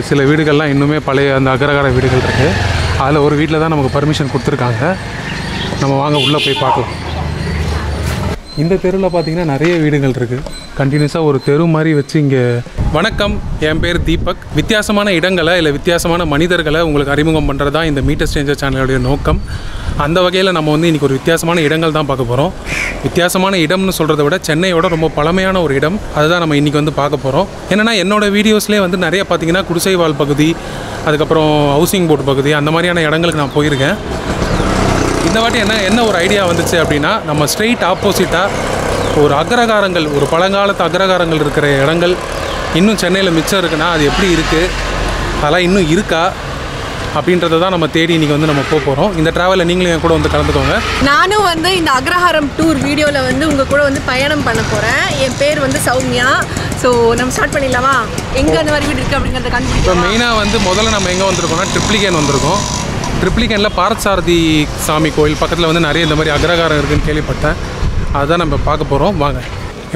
சில வீடுகள்லாம் இன்னுமே பழைய அந்த அகரகார வீடுகள் இருக்குது அதில் ஒரு வீட்டில் தான் நமக்கு பர்மிஷன் கொடுத்துருக்காங்க. நம்ம வாங்க உள்ளே போய் பார்க்கலாம். இந்த தெருவில் பார்த்தீங்கன்னா நிறைய வீடுகள் இருக்குது கண்டினியூஸாக ஒரு தெரு மாதிரி வச்சு இங்கே வணக்கம். என் பேர் தீபக். வித்தியாசமான இடங்களை இல்லை வித்தியாசமான மனிதர்களை உங்களுக்கு அறிமுகம் பண்ணுறது தான் இந்த மீட்டர் ஸ்டேஞ்சர் சேனலுடைய நோக்கம். அந்த வகையில் நம்ம வந்து இன்றைக்கி ஒரு வித்தியாசமான இடங்கள் தான் பார்க்க போகிறோம் வித்தியாசமான இடம்னு சொல்கிறத விட சென்னையோட ரொம்ப பழமையான ஒரு இடம். அதுதான் நம்ம இன்றைக்கி வந்து பார்க்க போகிறோம் என்னென்னா என்னோட வீடியோஸ்லேயே வந்து நிறைய பார்த்தீங்கன்னா குடிசைவாழ் பகுதி அதுக்கப்புறம் ஹவுசிங் போர்டு பகுதி அந்த மாதிரியான இடங்களுக்கு நான் போயிருக்கேன். இந்த வாட்டி என்ன என்ன ஒரு ஐடியா வந்துச்சு அப்படின்னா நம்ம ஸ்ட்ரெயிட் ஆப்போசிட்டாக ஒரு அக்ரகாரங்கள் ஒரு பழங்காலத்து அக்ரகாரங்கள் இருக்கிற இடங்கள் இன்னும் சென்னையில் மிச்சம் இருக்குன்னா அது எப்படி இருக்குது அதெல்லாம் இன்னும் இருக்கா? அப்படின்றத தான் நம்ம தேடி இன்றைக்கி வந்து நம்ம போக போகிறோம் இந்த ட்ராவலில் நீங்களும் என் கூட வந்து கலந்துக்கோங்க. நானும் வந்து இந்த அக்ரஹாரம் டூர் வீடியோவில் வந்து உங்கள் கூட வந்து பயணம் பண்ண போகிறேன் என் பேர் வந்து சௌமியா. ஸோ நம்ம ஸ்டார்ட் பண்ணிடலாமா? எங்கே அந்த மாதிரி வீடு இருக்குது அப்படிங்கிறத இப்போ கண்டுபிடிக்கலாம் மெயினாக வந்து முதல்ல நம்ம எங்கே வந்திருக்கோம்னா ட்ரிப்ளிகேன் வந்திருக்கோம். ட்ரிப்ளிகேனில் பார்த்தசாரதி சாமி கோயில் பக்கத்தில் வந்து நிறைய இந்த மாதிரி அக்ரகாரம் இருக்குன்னு கேள்விப்பட்டேன். அதுதான் நம்ம பார்க்க போகிறோம் வாங்க.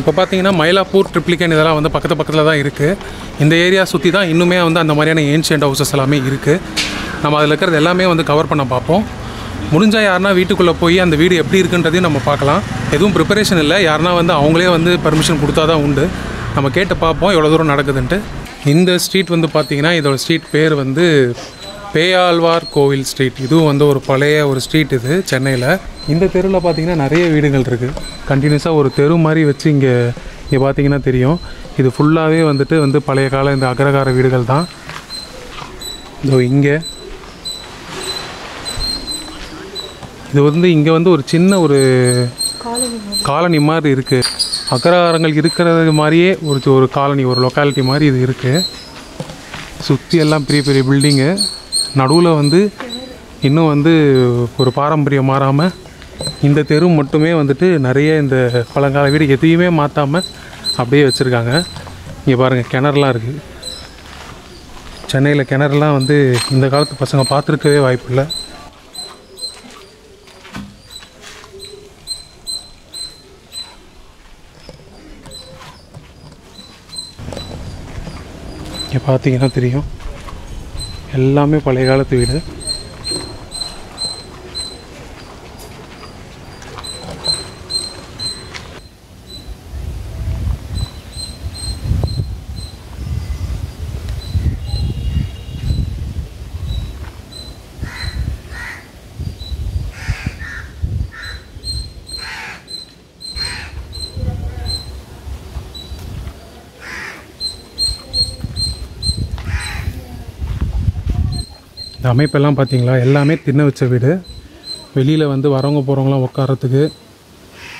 இப்போ பார்த்தீங்கன்னா மயிலாப்பூர் ட்ரிப்ளிகேன் இதெல்லாம் வந்து பக்கத்து பக்கத்தில் தான் இருக்குது இந்த ஏரியா சுற்றி தான் இன்னுமே வந்து அந்த மாதிரியான ஏன்ஷியன்ட் ஹவுசஸ் எல்லாமே இருக்குது நம்ம அதில் இருக்கிறது எல்லாமே வந்து கவர் பண்ண பார்ப்போம். முடிஞ்சால் யாருனா வீட்டுக்குள்ளே போய் அந்த வீடு எப்படி இருக்குன்றதையும் நம்ம பார்க்கலாம். எதுவும் ப்ரிப்பரேஷன் இல்லை. யாருனா வந்து அவங்களே வந்து பர்மிஷன் கொடுத்தா தான் உண்டு. நம்ம கேட்டு பார்ப்போம் எவ்வளோ தூரம் நடக்குதுன்ட்டு. இந்த ஸ்ட்ரீட் வந்து பார்த்திங்கன்னா இதோட ஸ்ட்ரீட் பேர் வந்து பேயாழ்வார் கோவில் ஸ்ட்ரீட் இதுவும் வந்து ஒரு பழைய ஒரு ஸ்ட்ரீட் இது சென்னையில். இந்த தெருவில் பார்த்தீங்கன்னா நிறைய வீடுகள் இருக்குது கண்டினியூஸாக ஒரு தெரு மாதிரி வச்சு இங்கே இங்கே பார்த்தீங்கன்னா தெரியும். இது ஃபுல்லாகவே வந்துட்டு வந்து பழைய கால இந்த அக்ரகார வீடுகள் தான். இதோ இங்கே. இது வந்து இங்கே வந்து ஒரு சின்ன ஒரு காலனி மாதிரி இருக்குது அக்ரகாரங்கள் இருக்கிறது மாதிரியே ஒரு ஒரு காலனி ஒரு லொக்காலிட்டி மாதிரி இது இருக்குது சுற்றி எல்லாம் பெரிய பெரிய பில்டிங்கு நடுவில் வந்து இன்னும் வந்து ஒரு பாரம்பரியம் மாறாமல் இந்த தெரு மட்டுமே வந்துட்டு நிறைய இந்த பழங்கால வீடு எதையுமே மாற்றாமல் அப்படியே வச்சுருக்காங்க. இங்கே பாருங்கள் கிணறுலாம் இருக்குது சென்னையில் கிணறுலாம் வந்து இந்த காலத்து பசங்க பார்த்துருக்கவே வாய்ப்பில்லை. இங்கே பார்த்தீங்கன்னா தெரியும். எல்லாமே பழைய காலத்து வீடு. இந்த அமைப்பெல்லாம் பார்த்தீங்களா எல்லாமே திண்ண வச்ச வீடு. வெளியில் வந்து வரவங்க போகிறவங்களாம் உட்காரத்துக்கு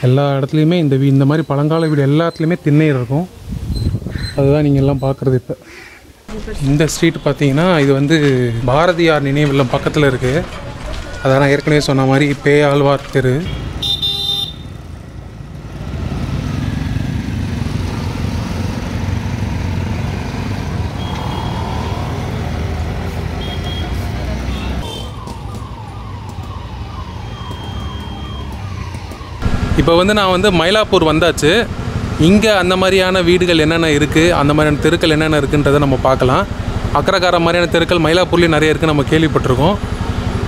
எல்லா இடத்துலையுமே இந்த வீ இந்த மாதிரி பழங்கால வீடு எல்லாத்துலேயுமே திண்ணையில் இருக்கும். அதுதான் நீங்கள் எல்லாம் பார்க்குறது இப்போ. இந்த ஸ்ட்ரீட் பார்த்தீங்கன்னா இது வந்து பாரதியார் நினைவில்லம் பக்கத்தில் இருக்குது அதான் நான் ஏற்கனவே சொன்ன மாதிரி பேயாழ்வார் தெரு. இப்போ வந்து நான் வந்து மயிலாப்பூர் வந்தாச்சு. இங்கே அந்த மாதிரியான வீடுகள் என்னென்ன இருக்குது அந்த மாதிரியான தெருக்கள் என்னென்ன இருக்குன்றதை நம்ம பார்க்கலாம். அக்ரகாரம் மாதிரியான தெருக்கள் மயிலாப்பூர்லேயும் நிறைய இருக்குது நம்ம கேள்விப்பட்டிருக்கோம்.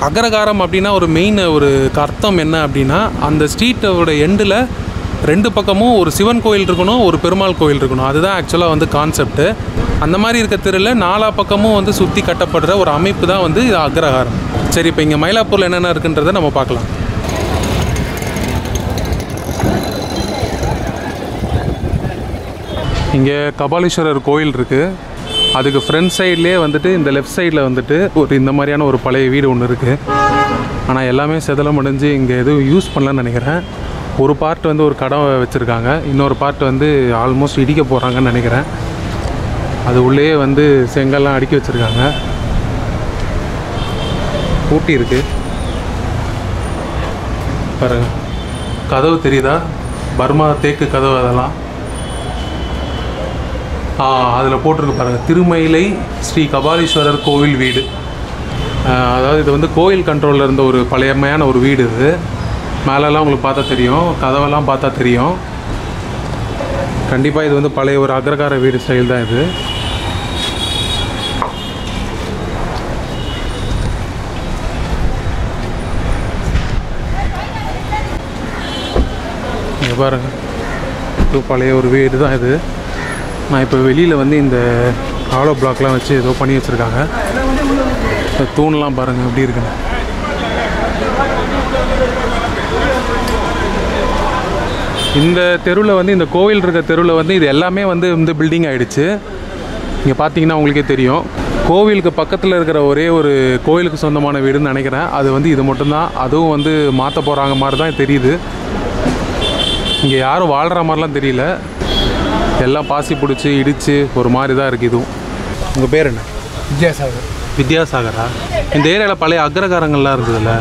அக்ரகாரம் அப்படின்னா ஒரு மெயின் ஒரு அர்த்தம் என்ன அப்படின்னா அந்த ஸ்ட்ரீட்டோட எண்டில் ரெண்டு பக்கமும் ஒரு சிவன் கோயில் இருக்கணும் ஒரு பெருமாள் கோயில் இருக்கணும். அதுதான் ஆக்சுவலாக வந்து கான்செப்ட்டு அந்த மாதிரி இருக்க தெருவில் நாலா பக்கமும் வந்து சுற்றி கட்டப்படுற ஒரு அமைப்பு தான் வந்து இது அக்ரஹாரம் சரி இப்போ இங்கே மயிலாப்பூரில் என்னென்ன இருக்குன்றதை நம்ம பார்க்கலாம். இங்கே கபாலீஸ்வரர் கோயில் இருக்குது அதுக்கு ஃப்ரண்ட் சைட்லேயே வந்துட்டு இந்த லெஃப்ட் சைடில் வந்துட்டு ஒரு இந்த மாதிரியான ஒரு பழைய வீடு ஒன்று இருக்குது ஆனால் எல்லாமே செதலம் அடைஞ்சு இங்கே எதுவும் யூஸ் பண்ணலன்னு நினைக்கிறேன். ஒரு பார்ட் வந்து ஒரு கடை வச்சுருக்காங்க. இன்னொரு பார்ட் வந்து ஆல்மோஸ்ட் இடிக்க போகிறாங்கன்னு நினைக்கிறேன். அது உள்ளேயே வந்து செங்கல்லாம் அடுக்கி வச்சுருக்காங்க. ஊட்டி இருக்குது பாருங்கள் கதவு தெரியுதா? பர்மா தேக்கு கதவு அதெல்லாம். அதில் போட்டிருக்கு பாருங்கள் திருமயிலை ஸ்ரீ கபாலீஸ்வரர் கோவில் வீடு. அதாவது இது வந்து கோயில் கண்ட்ரோலில் இருந்த ஒரு பழையமையான ஒரு வீடு இது. மேலெல்லாம் உங்களுக்கு பார்த்தா தெரியும். கதவெல்லாம் பார்த்தா தெரியும். கண்டிப்பாக இது வந்து பழைய ஒரு அக்ரகார வீடு ஸ்டைல் தான் இது. பாருங்க. பழைய ஒரு வீடு தான் இது. நான் இப்போ வெளியில் வந்து இந்த ஆலோ பிளாக்லாம் வச்சு ஏதோ பண்ணி வச்சுருக்காங்க. இந்த தூண்லாம் பாருங்கள் எப்படி இருக்குன்னு. இந்த தெருவில் வந்து இந்த கோவில் இருக்க தெருவில் வந்து இது எல்லாமே வந்து இந்த பில்டிங் ஆகிடுச்சு இங்கே பார்த்தீங்கன்னா உங்களுக்கே தெரியும். கோவிலுக்கு பக்கத்தில் இருக்கிற ஒரே ஒரு கோவிலுக்கு சொந்தமான வீடுன்னு நினைக்கிறேன். அது வந்து இது மட்டும்தான். அதுவும் வந்து மாற்ற போகிறாங்க மாதிரி தான் தெரியுது. இங்கே யாரும் வாழ்கிற மாதிரிலாம் தெரியல. எல்லாம் பாசி பிடிச்சி இடித்து ஒரு மாதிரி தான் இருக்குது இதுவும். உங்கள் பேர் என்ன? வித்யாசாகர். வித்யாசாகரா? இந்த ஏரியாவில் பழைய அக்ரகாரங்கள்லாம் இருந்ததுல்ல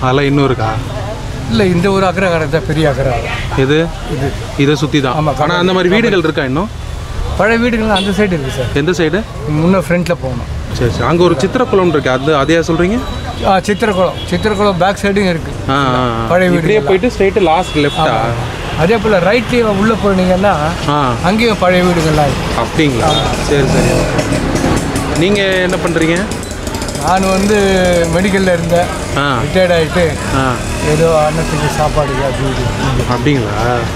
அதெல்லாம் இன்னும் இருக்கா? இல்லை இந்த ஒரு அக்ரகாரம் தான் பெரிய அக்ரகாரம். எது? இது. இதை சுற்றி தான். ஆமாம், ஆனால் அந்த மாதிரி வீடுகள் இருக்கா இன்னும்? பழைய வீடுகள் அந்த சைடு இருக்குது சார் எந்த சைடு முன்னே ஃப்ரண்ட்டில் போகணும் சரி சரி. அங்கே ஒரு சித்திரக்குளம் இருக்கு. அது அதையா சொல்கிறீங்க ஆ சித்திரகுளம் சித்திரகுளம் பேக் சைடும் இருக்குது ஆ ஆ, ஆ. பழைய வீடு போயிட்டு ஸ்ட்ரைட்டு லாஸ்ட் லெஃப்டா அதே போல் ரைட்லேயும் உள்ளே போனீங்கன்னா அங்கேயும் பழைய வீடுகள்லாம் அப்படிங்களா? சரி சரி. நீங்கள் என்ன பண்ணுறீங்க நான் வந்து மெடிக்கலில் இருந்தேன். ரிட்டையர்ட் ஆகிட்டு ஏதோ அன்னத்துக்கு சாப்பாடு அப்படி அப்படிங்களா?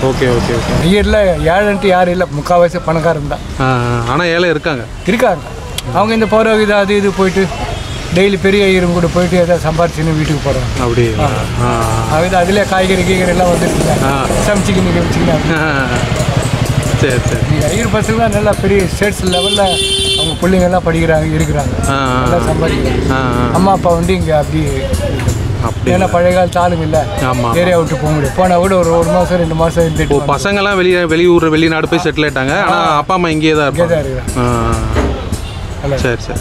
Okay okay okay. ஐயரில் ஏழன்ட்டு யாரும் இல்லை. முக்கால்வாசி பணக்காரன் தான். ஆனால் ஏழை இருக்காங்க. இருக்காங்க. அவங்க இந்த பௌரோகிதம் அது இது போயிட்டு டெய்லி பெரிய ஐயரும் கூட போயிட்டு ஏதாவது சம்பாரிச்சுன்னு வீட்டுக்கு போகிறாங்க அப்படிங்களா ஆ. அது அதிலே காய்கறி கீகறி எல்லாம் வந்துருக்குங்க. சமைச்சிக்கின்னு கிமிச்சிக்கின்னு. சரி சரி. நீங்கள் ஐயர் பசங்க தான் நல்லா பெரிய ஸ்டேட்ஸ் லெவலில் அவங்க பிள்ளைங்க எல்லாம் படிக்கிறாங்க இருக்கிறாங்க. நல்லா சம்பாதிக்கிறாங்க. அம்மா அப்பா வந்து இங்கே அப்படி அப்படி ஏன்னா பழைய காலத்து ஆளுங்க இல்லை. ஆமாம் ஏரியா விட்டு போக முடியும் போனால் கூட ஒரு ஒரு மாதம் ரெண்டு மாதம் ஓ இருந்துட்டு பசங்கெல்லாம் வெளியே வெளியூர் வெளிநாடு போய் செட்டில் ஆயிட்டாங்க. ஆனால் அப்பா அம்மா இங்கேயே தான் நல்லா சரி சரி.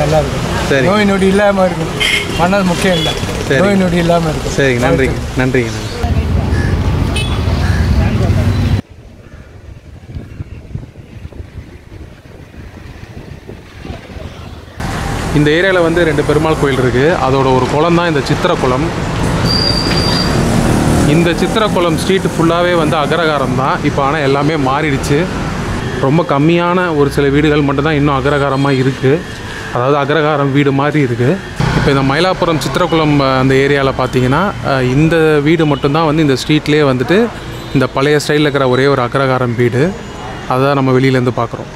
நல்லா இருக்கும் சரி. நோய் நொடி இல்லாமல் இருக்கும். மனது முக்கியம் இல்லை. சரி. நோய் நொடி இல்லாமல் இருக்கும். சரிங்க நன்றிங்க நன்றிங்க நன்றி இந்த ஏரியாவில் வந்து ரெண்டு பெருமாள் கோயில் இருக்குது அதோட ஒரு குளம் தான் இந்த சித்திரக்குளம். இந்த சித்திரக்குளம் ஸ்ட்ரீட் ஃபுல்லாகவே வந்து அகரகாரம் தான். இப்போ ஆனால் எல்லாமே மாறிடுச்சு. ரொம்ப கம்மியான ஒரு சில வீடுகள் மட்டும்தான் இன்னும் அகரகாரமாக இருக்குது அதாவது அகரகாரம் வீடு மாதிரி இருக்குது இப்போ இந்த மயிலாப்புரம் சித்திரக்குளம் அந்த ஏரியாவில் பார்த்தீங்கன்னா இந்த வீடு மட்டும்தான் வந்து இந்த ஸ்ட்ரீட்லேயே வந்துட்டு இந்த பழைய ஸ்டைலில் இருக்கிற ஒரே ஒரு அகரகாரம் வீடு. அதுதான் நம்ம வெளியிலேருந்து பார்க்குறோம்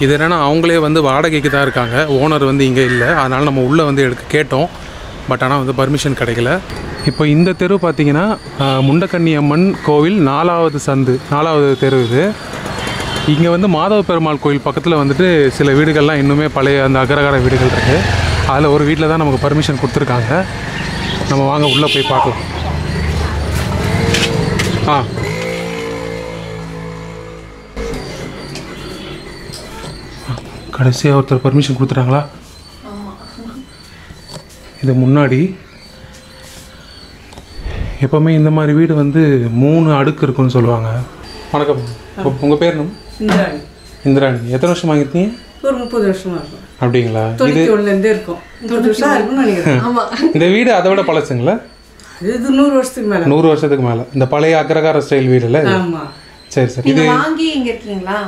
இது என்னென்னா அவங்களே வந்து வாடகைக்கு தான் இருக்காங்க. ஓனர் வந்து இங்கே இல்லை. அதனால் நம்ம உள்ளே வந்து எடுக்க கேட்டோம். பட் ஆனால் வந்து பர்மிஷன் கிடைக்கல. இப்போ இந்த தெரு பார்த்திங்கன்னா அஹ், அம்மன் கோவில் நாலாவது சந்து நாலாவது தெரு இது. இங்கே வந்து மாதவ பெருமாள் கோயில் பக்கத்தில் வந்துட்டு சில வீடுகள்லாம் இன்னுமே பழைய அந்த அகரகார வீடுகள் இருக்குது அதில் ஒரு வீட்டில் தான் நமக்கு பர்மிஷன் கொடுத்துருக்காங்க. நம்ம வாங்க உள்ளே போய் பார்க்கலாம். ஆ. கடைசியாக ஒருத்தர் பர்மிஷன் கொடுத்துட்டாங்களா? இது முன்னாடி. எப்போவுமே இந்த மாதிரி வீடு வந்து மூணு அடுக்கு இருக்குன்னு சொல்லுவாங்க. வணக்கம். உங்கள் பேர் என்ன இந்திராணி. இந்திராணி. எத்தனை வருஷம் வாங்கியிருக்கீங்க? ஒரு முப்பது வருஷமா இருக்கும் அப்படிங்களா? இது தொண்ணூத்தி ஒண்ணுலேருந்தே இருக்கும். முப்பது வருஷம் இருக்கும்னு நினைக்கிறேன். இந்த வீடு அதை விட பழசுங்களா? இது நூறு வருஷத்துக்கு மேல. நூறு வருஷத்துக்கு மேலே. இந்த பழைய அக்ரகார ஸ்டைல் வீடுல இது? ஆமா. சரி சரி. இது வாங்கி இங்க இருக்கீங்களா?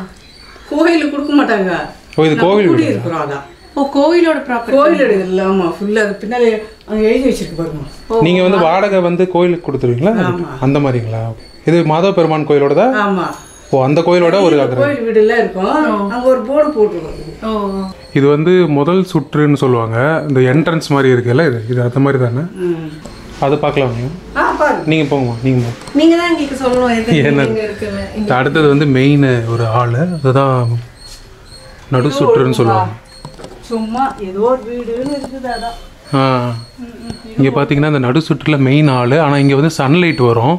கோயிலுக்கு கொடுக்க மாட்டாங்க. ஓ இது கோவில் வீடு இருக்கிறோம் அதான். ஓ கோவிலோட ப்ராப்பர்ட்டி கோயில் இல்லை ஆமா. ஃபுல்லா அது பின்னாடி அங்க எழுதி வச்சிருக்கு பாருங்க. நீங்க வந்து வாடகை வந்து கோயிலுக்கு கொடுத்துருவீங்களா? ஆமா. அந்த மாதிரிங்களா? இது மாதவ பெருமான் கோயிலோட தான் ஆமா. ஓ அந்த கோயிலோட ஒரு கோயில் வீடு எல்லாம் இருக்கும் அங்க ஒரு போர்டு போட்டுருக்கோம் இது வந்து முதல் சுற்றுன்னு சொல்லுவாங்க. இந்த என்ட்ரன்ஸ் மாதிரி இருக்குல்ல இது? இது அந்த மாதிரி தானே? அது பார்க்கலாம் நீங்க ஆ பாருங்க. நீங்க போங்கம்மா நீங்க போங்க. நீங்க தான் எங்களுக்கு சொல்லணும் எது என்ன? அடுத்தது வந்து மெயின் ஒரு ஹாலு அதுதான் நடு சுற்றுன்னு சொல்லுவாங்க. சும்மா ஏதோ ஒரு வீடுன்னு இருக்குது அதான். ஆ. இங்கே பார்த்தீங்கன்னா இந்த நடு சுற்றில் மெயின் ஹாலு ஆனால் இங்கே வந்து சன்லைட் வரும்.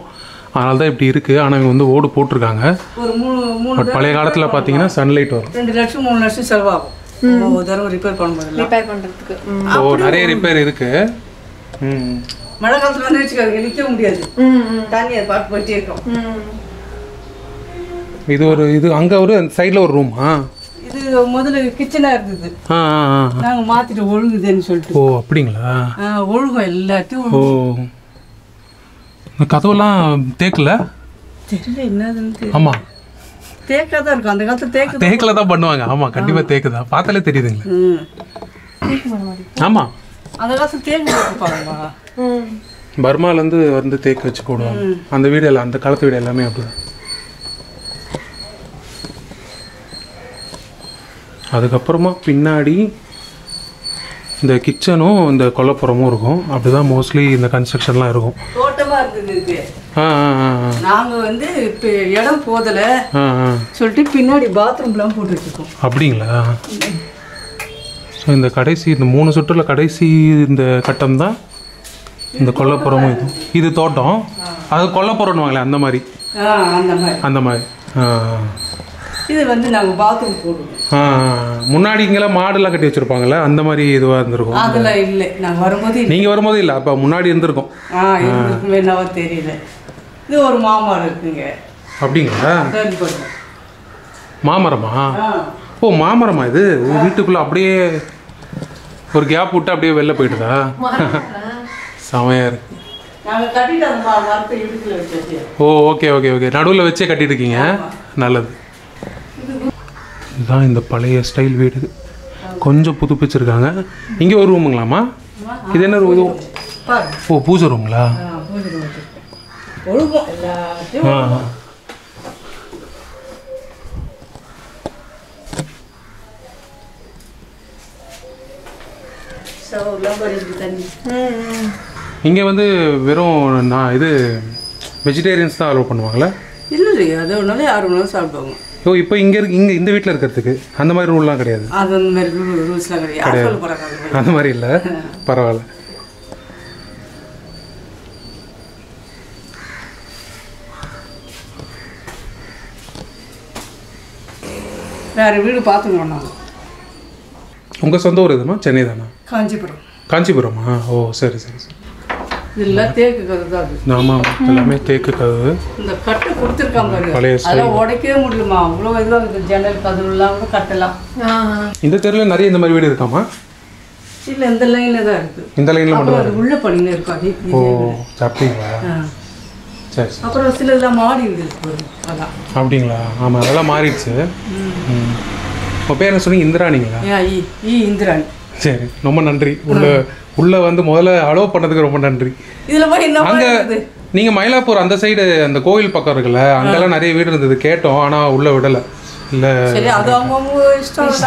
அதனால தான் இப்படி இருக்குது ஆனால் இவங்க வந்து ஓடு போட்டிருக்காங்க. ஒரு மூணு மூணு பட் பழைய காலத்தில் பார்த்தீங்கன்னா சன்லைட் வரும். ரெண்டு லட்சம் மூணு லட்சம் செலவாகும். ஒவ்வொரு தடவை ரிப்பேர் பண்ணும்போது. ஸோ நிறைய ரிப்பேர் இருக்குது ம். மழை காலத்துல வந்து வச்சுக்காது நிற்க முடியாது. ம் ம். தண்ணி அது பாட்டு போயிட்டே இருக்கும். ம். இது ஒரு இது அங்கே ஒரு சைடில் ஒரு ரூமா இது முதல்ல கிச்சனா இருந்தது. ஆ ஆ ஆ. நாங்க மாத்திட்டு ஒழுகுதுன்னு சொல்லிட்டு ஓ அப்படிங்களா? ஒழுகும் எல்லாத்தையும் ஓ. இந்த கதவெல்லாம் தேக்கல? தெரியல என்னதுன்னு தெரியல. ஆமாம் தேக்கா தான் இருக்கும். அந்த காலத்துல தேக்கு தேக்கில் தான் பண்ணுவாங்க. ஆமாம் கண்டிப்பாக தேக்கு தான் பார்த்தாலே தெரியுதுங்களே. ம். ஆமாம் அந்த காலத்துல தேக்கு ம். பர்மாலேருந்து வந்து தேக்கு வச்சு போடுவாங்க. அந்த வீடு எல்லாம் அந்த காலத்து வீடு எல்லாமே அப்படிதான். அதுக்கப்புறமா பின்னாடி இந்த கிச்சனும் இந்த கொல்லப்புறமும் இருக்கும். அப்படிதான் மோஸ்ட்லி இந்த கன்ஸ்ட்ரக்ஷன்லாம் இருக்கும். தோட்டமா இருந்தது இது. ஆ ஆ ஆ ஆ. நாங்க வந்து இப்போ இடம் போதல சொல்லிட்டு பின்னாடி பாத்ரூம்லாம் போட்டு வச்சிருக்கோம் அப்படிங்களா? ஸோ இந்த கடைசி இந்த மூணு சுற்றுல கடைசி இந்த கட்டம் தான் இந்த கொல்லப்புறமும் இது. இது தோட்டம். அது கொல்லப்புறம்னுவாங்களே அந்த மாதிரி. அந்த மாதிரி. அந்த மாதிரி. இது வந்து நாங்க பாத்ரூம் போடுவோம். முன்னாடி இங்கெல்லாம் மாடுலாம் கட்டி வச்சுருப்பாங்கல்ல அந்த மாதிரி இதுவாக இருந்திருக்கும். அதுல இல்லை நாங்க வரும்போது. நீங்கள் வரும்போது இல்லை அப்போ முன்னாடி இருந்திருக்கும். ஆ இருந்திருக்கும் என்னவோ தெரியல. இது ஒரு மாமரம் இருக்குங்க. அப்படிங்களா? மாமரமா? ஓ மாமரமா இது? வீட்டுக்குள்ளே அப்படியே ஒரு கேப் விட்டு அப்படியே வெளில போயிட்டுதா? செமையாக இருக்கு. ஓ ஓகே ஓகே ஓகே நடுவில் வச்சே கட்டிட்டு இருக்கீங்க. நல்லது. இதுதான் இந்த பழைய ஸ்டைல் வீடு. கொஞ்சம் புதுப்பிச்சிருக்காங்க. இங்கே ஒரு ரூமுங்களாம்மா இது என்ன ரூம் ஓ பூஜை ரூங்களா ஆ இங்கே வந்து வெறும் நான் இது வெஜிடேரியன்ஸ் தான் அலோவ் பண்ணுவாங்களே இல்லை இல்லையா அது ஒன்றாலும் யார் வேணாலும் சாப்பிடுவாங்க. ஓ இப்போ இங்கே இருக்கு இங்கே இந்த வீட்டில் இருக்கிறதுக்கு அந்த மாதிரி ரூல்லாம் கிடையாது. அது அந்த மாதிரி ரூல்ஸ்லாம் கிடையாது. அந்த மாதிரி இல்லை. பரவாயில்ல. வேற வீடு பார்த்துக்கணும் நாங்கள் உங்கள் சொந்த ஊர் எதுமா? சென்னை தானா? காஞ்சிபுரம். காஞ்சிபுரமா? ஓ சரி சரி சரி. இதெல்லாம் தேக்கு கதை தான் அது. ஆமாம் எல்லாமே தேக்கு கதவு இந்த கட்டை கொடுத்துருக்காங்க பாருங்க. பழைய அதெல்லாம் உடைக்கவே முடியலமா அவ்வளோ இதுவாக இருக்குது. ஜன்னல் கதவுலாம் கூட கட்டலாம். இந்த தெருவில் நிறைய இந்த மாதிரி வீடு இருக்காமா? இல்லை இந்த லைனில் தான் இருக்குது இந்த லைனில் மட்டும் அது உள்ள பண்ணின்னு இருக்கும் அது ஓ அப்படிங்களா? ஆ. சரி அப்புறம் சிலதெல்லாம் மாடி வீடு இருக்கு. அதான். அப்படிங்களா? ஆமாம் அதெல்லாம் மாறிடுச்சு. உங்கள் பேர் என்ன சொன்னீங்க? இந்திராணிங்களா இந்திராணி சரி ரொம்ப நன்றி. உள்ள உள்ள வந்து முதல்ல அலோவ் பண்ணதுக்கு ரொம்ப நன்றி. இதில் போய் என்ன அங்க இருக்குது நீங்க மயிலாப்பூர் அந்த சைடு அந்த கோவில் பக்கம் இருக்குல்ல அங்கெல்லாம் நிறைய வீடு இருந்தது. கேட்டோம் ஆனா உள்ள விடல. இல்ல. சரி அது அவங்கவுங்க இஷ்டம்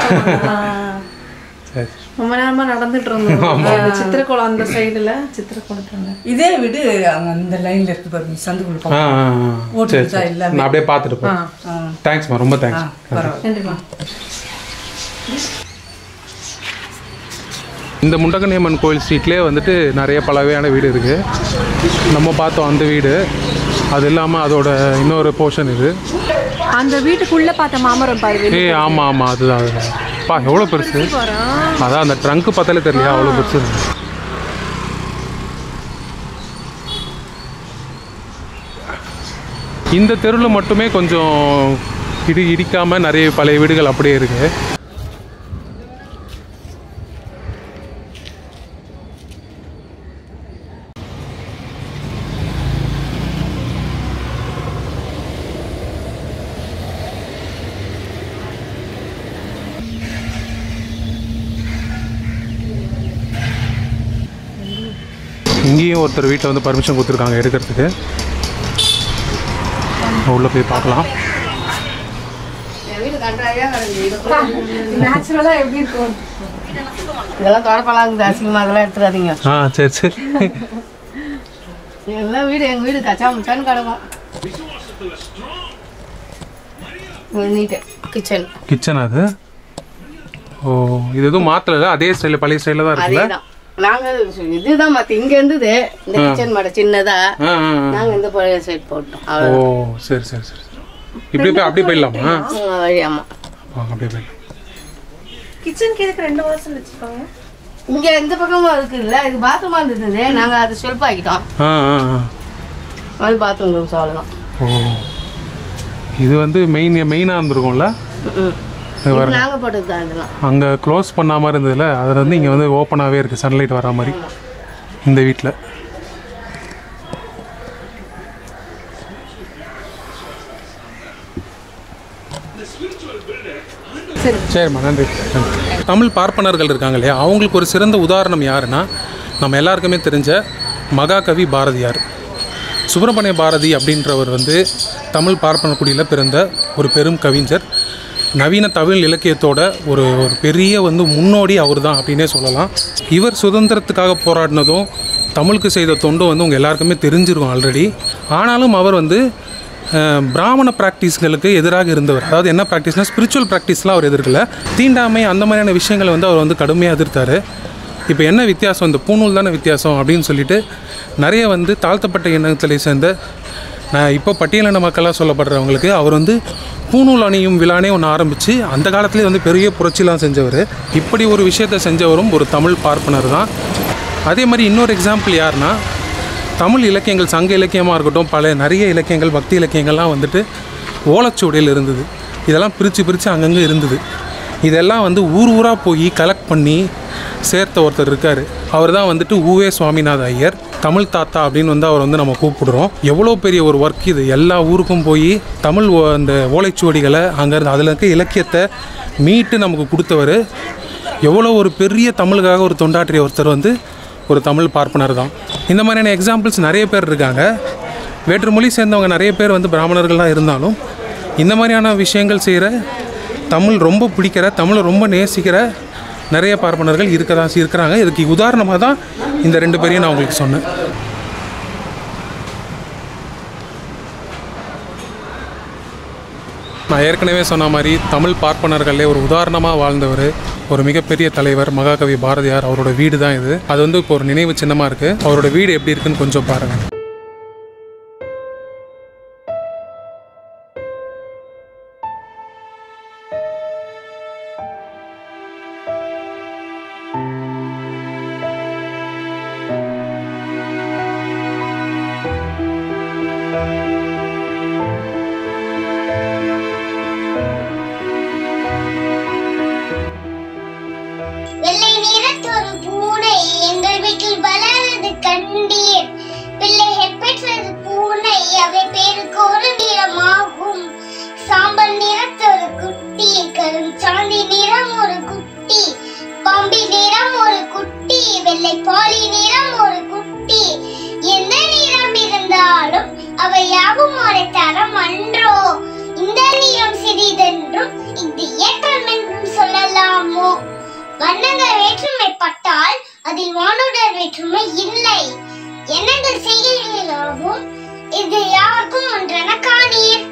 சரி. ரொம்ப நேரமா நடந்துட்டு இருந்தோம். அந்த சித்திரக்குளம் அந்த சைடுல சித்திரக்குளத்துல இதே வீடு அங்க அந்த லைன்ல இருக்கு பாருங்க ஆ. ஓட்டு. நான் அப்படியே பார்த்துட்டு போறேன். தேங்க்ஸ்மா ரொம்ப தேங்க்ஸ் நன்றிமா இந்த முண்டகனியம்மன் கோயில் ஸ்ட்ரீட்லேயே வந்துட்டு நிறைய பல வகையான வீடு இருக்கு. நம்ம பார்த்தோம் அந்த வீடு. அது இல்லாமல் அதோட இன்னொரு போர்ஷன் இது. அந்த வீட்டுக்குள்ள பார்த்த மாமரம் பாரு ஏய் ஆமாம் ஆமாம் அதுதான் அதுதான். பா எவ்வளோ பெருசு? அதான் அந்த ட்ரங்க் பார்த்தாலே தெரியலையா அவ்வளோ பெருசு. இந்த தெருவில் மட்டுமே கொஞ்சம் இடி இடிக்காமல் நிறைய பழைய வீடுகள் அப்படியே இருக்கு. இங்கேயும் ஒருத்தர் வீட்டில் வந்து பர்மிஷன் கொடுத்துருக்காங்க எடுக்கிறதுக்கு. உள்ளே போய் பார்க்கலாம். இதெல்லாம் தொடப்பலாங்க அசிங்கமாக அதெல்லாம் எடுத்துடாதீங்க. ஆ சரி சரி. எல்லாம் வீடு எங்கள் வீடு கச்சா முச்சான்னு கிடக்கும். கிச்சன் கிச்சன் அது? ஓ இது எதுவும் மாற்றல அதே ஸ்டைலில் பழைய ஸ்டைலில் தான் இருக்குல்ல? நாங்கள் இதுதான் மற்ற இங்கே இருந்தது. இந்த கிச்சன் மாட சின்னதா. நாங்கள் இந்த பழைய சைட் போட்டோம். ஓ சரி சரி சரி. இப்படி போய் அப்படியே போயிடலாமா? வாங்க அப்படியே போயிடலாம். கிச்சனுக்கு எதுக்கு ரெண்டு வாசல் வச்சிருக்காங்க இங்கே இந்த பக்கமும் இருக்குல்ல இது பாத்ரூமாக இருந்தது. நாங்கள் அதை ஸ்வெல்ப் ஆக்கிட்டோம். ஆ ஆ ஆ. அது பாத்ரூம் ரூம்ஸ் அவ்வளோதான் ஓ. இது வந்து மெயின் மெயினாக இருந்திருக்கும்ல? அங்கே க்ளோஸ் பண்ணாமல் இருந்ததுல அதில் வந்து இங்கே வந்து ஓப்பனாகவே இருக்குது சன்லைட் வரா மாதிரி. இந்த வீட்டில் சரிம்மா நன்றி. நன்றி. தமிழ் பார்ப்பனர்கள் இருக்காங்க இல்லையா? அவங்களுக்கு ஒரு சிறந்த உதாரணம் யாருன்னா நம்ம எல்லாருக்குமே தெரிஞ்ச மகாகவி பாரதியார். சுப்பிரமணிய பாரதி அப்படின்றவர் வந்து தமிழ் பார்ப்பனக்குடியில் பிறந்த ஒரு பெரும் கவிஞர். நவீன தமிழ் இலக்கியத்தோட ஒரு ஒரு பெரிய வந்து முன்னோடி அவர் தான் அப்படின்னே சொல்லலாம். இவர் சுதந்திரத்துக்காக போராடினதும் தமிழுக்கு செய்த தொண்டும் வந்து உங்கள் எல்லாருக்குமே தெரிஞ்சிருக்கும் ஆல்ரெடி ஆனாலும் அவர் வந்து பிராமண ப்ராக்டிஸ்களுக்கு எதிராக இருந்தவர். அதாவது என்ன ப்ராக்டிஸ்னால் ஸ்பிரிச்சுவல் ப்ராக்டிஸ்லாம் அவர் எதிர்க்கல. தீண்டாமை அந்த மாதிரியான விஷயங்களை வந்து அவர் வந்து கடுமையாக எதிர்த்தார். இப்போ என்ன வித்தியாசம்? இந்த பூநூல் தானே வித்தியாசம் அப்படின்னு சொல்லிட்டு நிறைய வந்து தாழ்த்தப்பட்ட இனத்தை சேர்ந்த நான் இப்போ பட்டியலின மக்களாக சொல்லப்படுறவங்களுக்கு அவர் வந்து பூணூல் அணியும் விழானே ஒன்று ஆரம்பித்து அந்த காலத்துலேயே வந்து பெரிய புரட்சிலாம் செஞ்சவர். இப்படி ஒரு விஷயத்தை செஞ்சவரும் ஒரு தமிழ் பார்ப்பனர் தான். அதே மாதிரி இன்னொரு எக்ஸாம்பிள் யாருன்னா தமிழ் இலக்கியங்கள் சங்க இலக்கியமாக இருக்கட்டும் பல நிறைய இலக்கியங்கள் பக்தி இலக்கியங்கள்லாம் வந்துட்டு ஓலச்சுவடியில் இருந்தது. இதெல்லாம் பிரித்து பிரித்து அங்கங்கே இருந்தது. இதெல்லாம் வந்து ஊர் ஊராக போய் கலெக்ட் பண்ணி சேர்த்த ஒருத்தர் இருக்கார். அவர் தான் வந்துட்டு ஊவே சுவாமிநாத ஐயர். தமிழ் தாத்தா அப்படின்னு வந்து அவர் வந்து நம்ம கூப்பிடுறோம். எவ்வளோ பெரிய ஒரு ஒர்க் இது. எல்லா ஊருக்கும் போய் தமிழ் ஓ- அந்த ஓலைச்சுவடிகளை அங்கேருந்து அதில் இருக்க இலக்கியத்தை மீட்டு நமக்கு கொடுத்தவர். எவ்வளோ ஒரு பெரிய தமிழுக்காக ஒரு தொண்டாற்றிய ஒருத்தர் வந்து ஒரு தமிழ் பார்ப்பனர் தான். இந்த மாதிரியான எக்ஸாம்பிள்ஸ் நிறைய பேர் இருக்காங்க. வேற்று மொழி சேர்ந்தவங்க நிறைய பேர் வந்து பிராமணர்கள்லாம் இருந்தாலும் இந்த மாதிரியான விஷயங்கள் செய்கிற தமிழ் ரொம்ப பிடிக்கிற தமிழை ரொம்ப நேசிக்கிற நிறைய பார்ப்பனர்கள் இருக்க தான் இருக்கிறாங்க. இதுக்கு உதாரணமாக தான் இந்த ரெண்டு பேரையும் நான் உங்களுக்கு சொன்னேன். நான் ஏற்கனவே சொன்ன மாதிரி தமிழ் பார்ப்பனர்களே ஒரு உதாரணமாக வாழ்ந்தவர் ஒரு மிகப்பெரிய தலைவர் மகாகவி பாரதியார் அவரோட வீடு தான் இது. அது வந்து இப்போ ஒரு நினைவு சின்னமாக இருக்குது அவரோட வீடு எப்படி இருக்குன்னு கொஞ்சம் பாருங்கள் வண்ணங்கள் வேற்றுமைப்பட்டால் அதில் வானுடர் வேற்றுமை இல்லை. எண்ணங்கள் செய்கைகளாகும் இது யாருக்கும் ஒன்றென காணீர்.